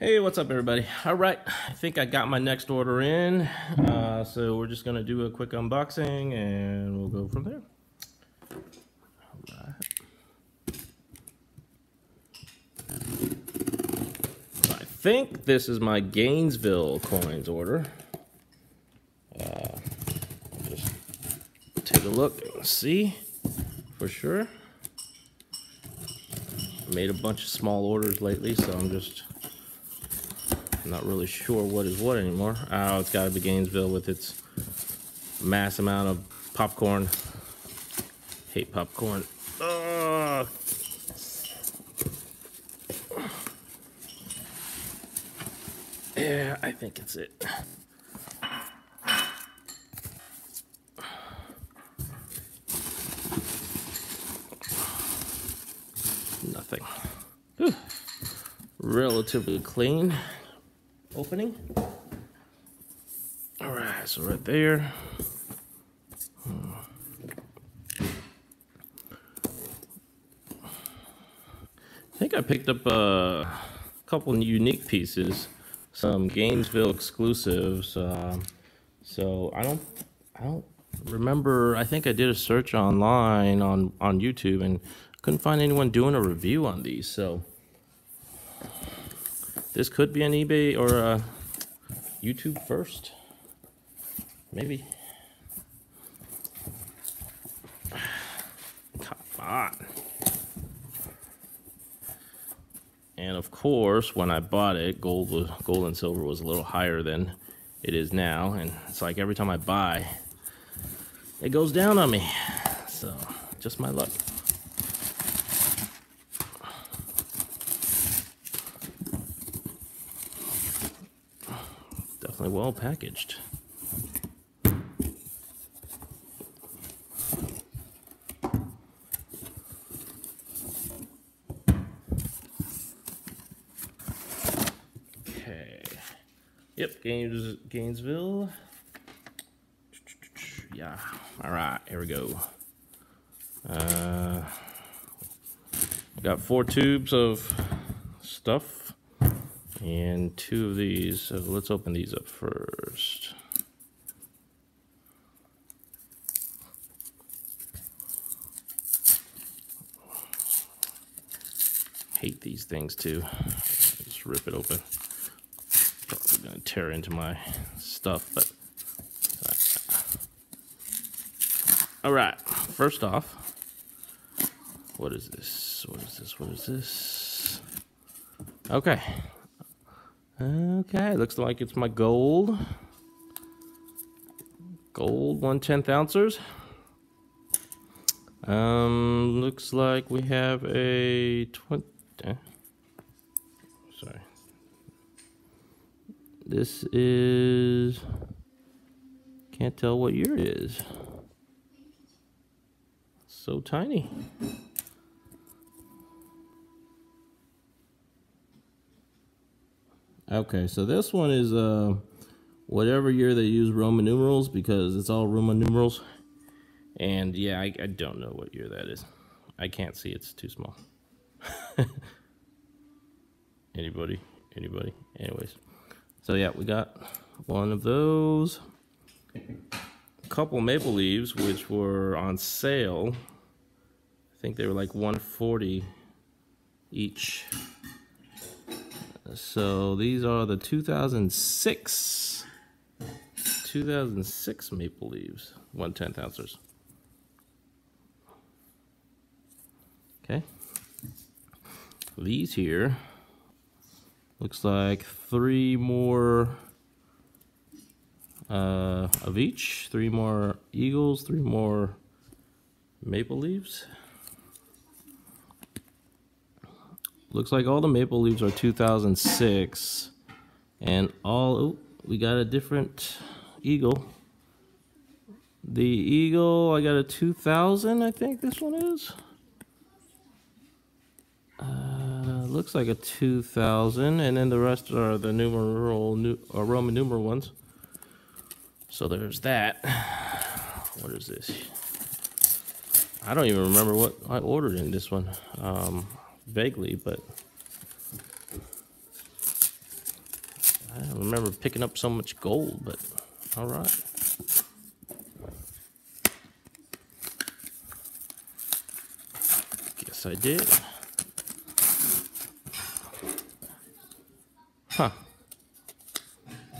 Hey, what's up, everybody? All right, I think I got my next order in. Uh, so we're just gonna do a quick unboxing and we'll go from there. All right. I think this is my Gainesville coins order. Uh, just take a look and see for sure. Made a bunch of small orders lately, so I'm just I'm not really sure what is what anymore. Oh, it's got to be Gainesville with its mass amount of popcorn. Hate popcorn. Ugh. Yeah, I think it's it. Nothing. Whew. Relatively clean opening. All right, so right there. Hmm. I think I picked up a couple unique pieces, some Gainesville exclusives. Uh, so I don't, I don't remember. I think I did a search online on on YouTube and couldn't find anyone doing a review on these. So this could be an eBay or a YouTube first. Maybe. Come on. And of course, when I bought it, gold was gold and silver was a little higher than it is now. And it's like every time I buy, it goes down on me. So just my luck. Well packaged. Okay. Yep, Gaines, Gainesville. Yeah. All right, here we go. Uh, got four tubes of stuff and two of these. So let's open these up first. Hate these things too. Just rip it open. Probably gonna tear into my stuff, but. Uh, all right, first off, what is this? What is this? What is this? Okay, Okay, looks like it's my gold. Gold one tenth ounces. Um, looks like we have a twenty. Eh, sorry. This is. Can't tell what year it is. So tiny. Okay, so this one is uh, whatever year they use Roman numerals because it's all Roman numerals. And yeah, I, I don't know what year that is. I can't see, it's too small. Anybody? Anybody? Anyways. So yeah, we got one of those. A couple maple leaves, which were on sale. I think they were like 140 each. So these are the 2006 2006 maple leaves, one tenth ounces. Okay. These here looks like three more uh, of each, three more eagles, three more maple leaves. Looks like all the maple leaves are 2006. And all, oh, we got a different eagle. The eagle, I got a 2000, I think this one is. Uh, looks like a 2000, and then the rest are the numeral, new, or uh, Roman numeral ones. So there's that. What is this? I don't even remember what I ordered in this one. Um, vaguely, but I remember picking up so much gold, but all right. Guess I did. Huh.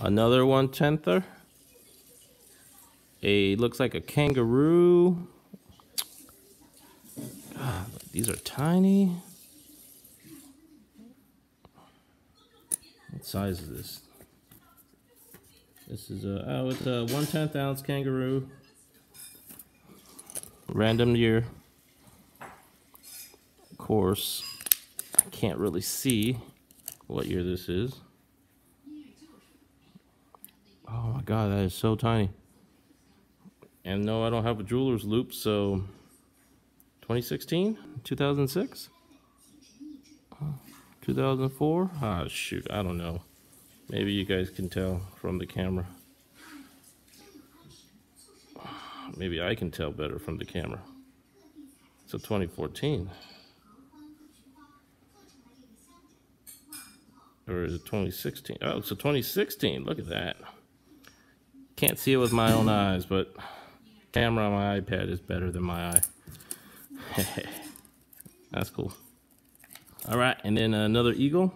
Another one tenther. A looks like a kangaroo. God, these are tiny. Size is this? This is a uh, oh, it's a one tenth ounce kangaroo. Random year. Of course, I can't really see what year this is. Oh my god, that is so tiny. And no, I don't have a jeweler's loupe, so 2016, 2006, 2004. Ah, shoot, I don't know. Maybe you guys can tell from the camera. Maybe I can tell better from the camera. So 2014. Or is it 2016? Oh, it's a 2016. Look at that. Can't see it with my own eyes, but camera on my iPad is better than my eye. That's cool. All right, and then another eagle.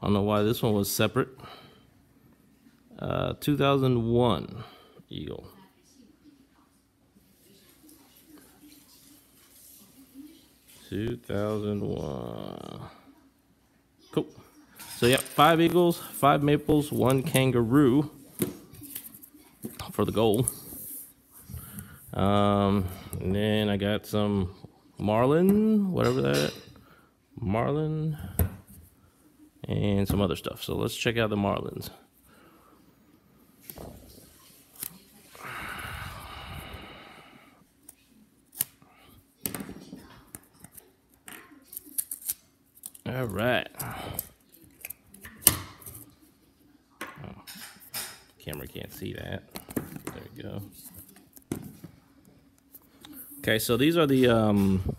I don't know why this one was separate. Uh, 2001 eagle. Two thousand one. Cool. So yeah, five eagles, five maples, one kangaroo for the goal. Um, and then I got some marlin, whatever that, marlin, and some other stuff. So let's check out the marlins. All right. Oh, camera can't see that. There we go. Okay, so these are the um,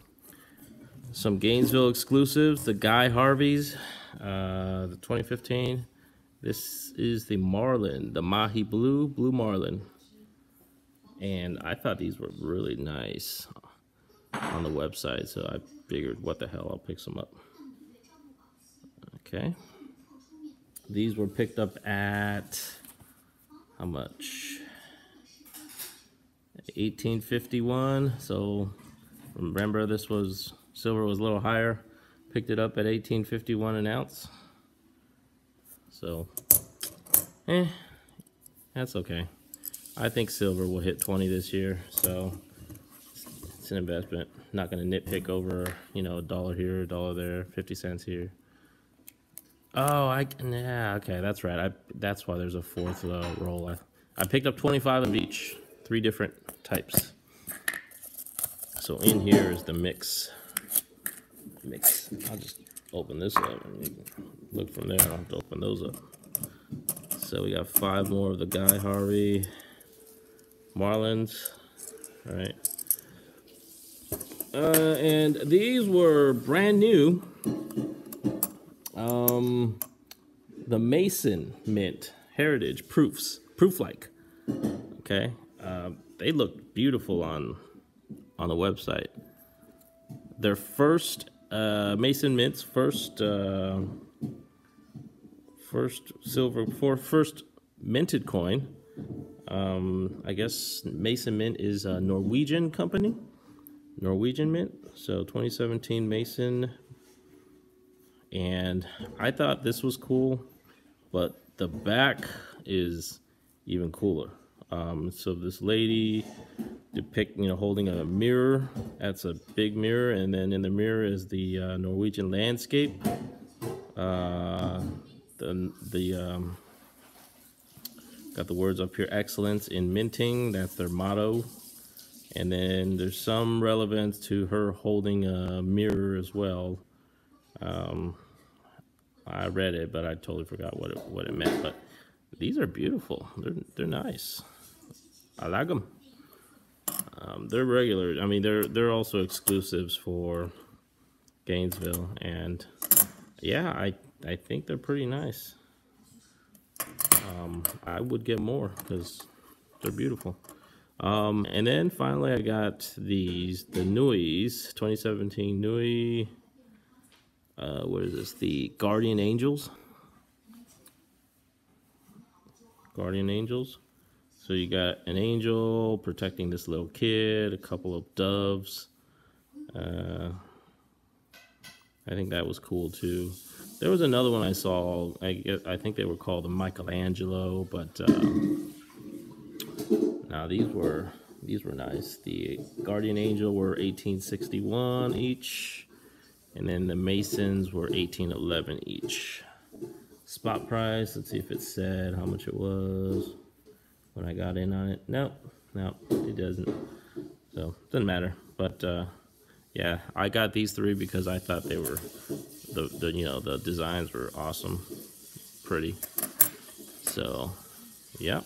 some Gainesville exclusives. The Guy Harveys, uh, the 2015. This is the Marlin, the Mahi Blue, Blue Marlin. And I thought these were really nice on the website, so I figured, what the hell, I'll pick some up. Okay. These were picked up at, how much? 1851. So remember, this was silver was a little higher. Picked it up at 1851 an ounce. So, eh, that's okay. I think silver will hit 20 this year, so it's an investment. Not going to nitpick over, you know, a dollar here, a dollar there, 50 cents here. Oh, I yeah, okay, that's right. I that's why there's a fourth uh, roll. I, I picked up 25 of each, three different types. So in here is the mix. Mix. I'll just open this up and look from there. I don't have to open those up. So we got five more of the Guy Harvey Marlins. All right. Uh, and these were brand new um, the Mason Mint Heritage Proofs, proof like. Okay, uh, they look beautiful on on the website. Their first uh, Mason Mint's first uh, first silver for first minted coin. Um, I guess Mason Mint is a Norwegian company, Norwegian Mint. So 2017 Mason and I thought this was cool, but the back is even cooler. Um, so this lady depict, you know, holding a mirror. That's a big mirror, and then in the mirror is the uh, Norwegian landscape. Uh, the the um, got the words up here: excellence in minting. That's their motto. And then there's some relevance to her holding a mirror as well. Um, I read it, but I totally forgot what it what it meant. But these are beautiful. They're they're nice. I like them. Um, they're regular. I mean, they're they're also exclusives for Gainesville, and yeah, I I think they're pretty nice. um, I would get more because they're beautiful. Um, and then finally, I got these the Niues 2017 Niue. Uh, what is this? The Guardian Angels. Guardian Angels. So you got an angel protecting this little kid, a couple of doves. Uh, I think that was cool too. There was another one I saw. I I think they were called the Michelangelo, but uh, now these were these were nice. The Guardian Angel were 1861 each, and then the Masons were 1811 each. Spot price. Let's see if it said how much it was when I got in on it. Nope, nope, it doesn't. So it doesn't matter. But uh, yeah, I got these three because I thought they were the, the you know the designs were awesome, pretty. So, yeah,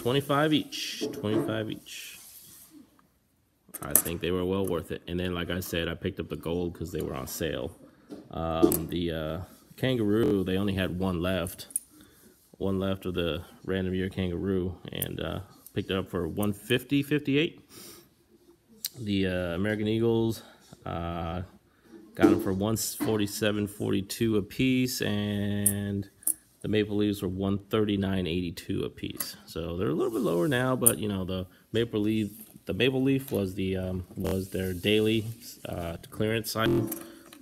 25 each, 25 each. I think they were well worth it. And then, like I said, I picked up the gold because they were on sale. Um, the uh, kangaroo, they only had one left, one left of the random year kangaroo, and uh, picked it up for 150, 58. The uh, American Eagles, uh, got them for 147.42 a piece, and the Maple Leafs were 139.82 a piece. So they're a little bit lower now, but you know the Maple Leaf, the Maple Leaf was the um, was their daily uh, clearance sign,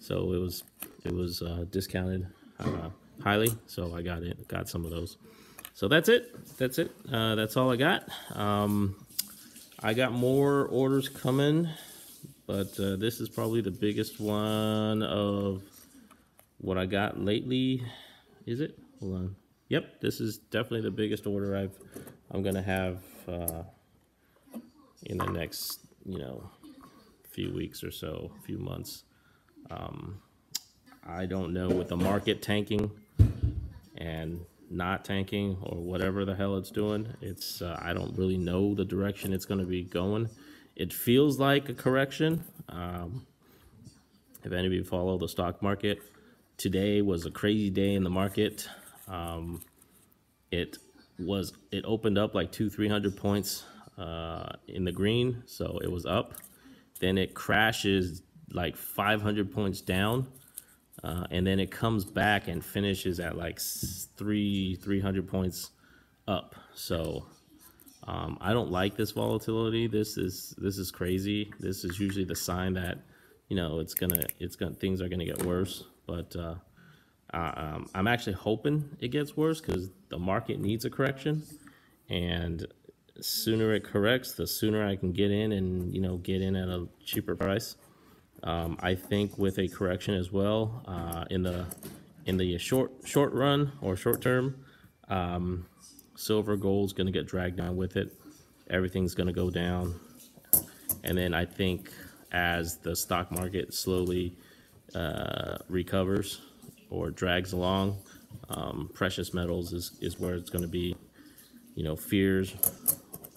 so it was it was uh, discounted uh, highly. So I got it, got some of those. So that's it. That's it. Uh, that's all I got. Um, I got more orders coming, but uh, this is probably the biggest one of what I got lately. Is it? Hold on. Yep, this is definitely the biggest order I've I'm gonna have uh, in the next you know few weeks or so, few months. Um, I don't know with the market tanking and not tanking or whatever the hell it's doing. It's uh, I don't really know the direction it's going to be going. It feels like a correction. Um, if any of you follow the stock market, today was a crazy day in the market. Um, it was it opened up like two three hundred points uh, in the green, so it was up. Then it crashes like 500 points down uh, and then it comes back and finishes at like three 300 points up. So um, I don't like this volatility. This is this is crazy. This is usually the sign that you know it's gonna it's gonna things are gonna get worse. But uh, um, I'm actually hoping it gets worse because the market needs a correction, and sooner it corrects, the sooner I can get in and you know get in at a cheaper price. Um, I think with a correction as well uh, in the in the short short run or short term, um, silver gold is going to get dragged down with it. Everything's going to go down, and then I think as the stock market slowly uh, recovers or drags along, um, precious metals is, is where it's going to be. You know, fears.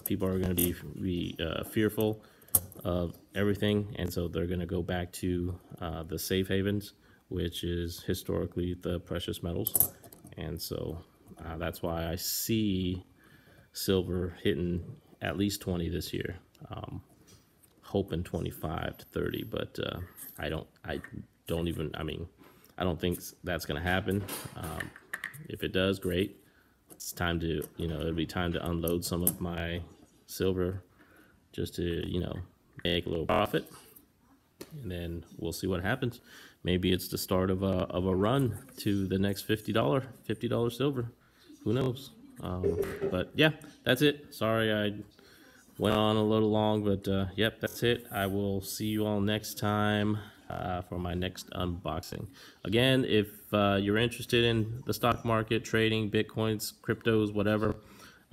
People are going to be, be uh, fearful of everything, and so they're going to go back to uh, the safe havens, which is historically the precious metals, and so uh, that's why I see silver hitting at least 20 this year, um, hoping 25 to 30, but uh, I don't, I don't even, I mean, I don't think that's going to happen. Um, if it does, great. It's time to, you know, it'll be time to unload some of my silver just to, you know, make a little profit, and then we'll see what happens. Maybe it's the start of a, of a run to the next $50, $50 silver. Who knows? Um, but yeah, that's it. Sorry I went on a little long, but uh, yep, that's it. I will see you all next time uh, for my next unboxing. Again, if uh, you're interested in the stock market, trading, bitcoins, cryptos, whatever,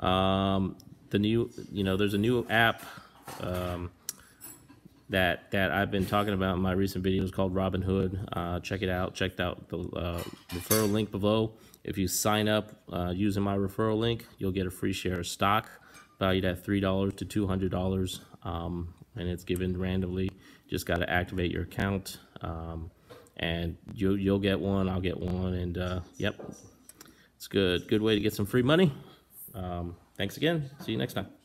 um, the new, you know, there's a new app. Um, that that I've been talking about in my recent videos called Robinhood. Uh, check it out. Check out the uh, referral link below. If you sign up uh, using my referral link, you'll get a free share of stock valued at three dollars to two hundred dollars, um, and it's given randomly. Just got to activate your account, um, and you you'll get one. I'll get one, and uh, yep, it's It's good. Good way to get some free money. Um, thanks again. See you next time.